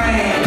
brand.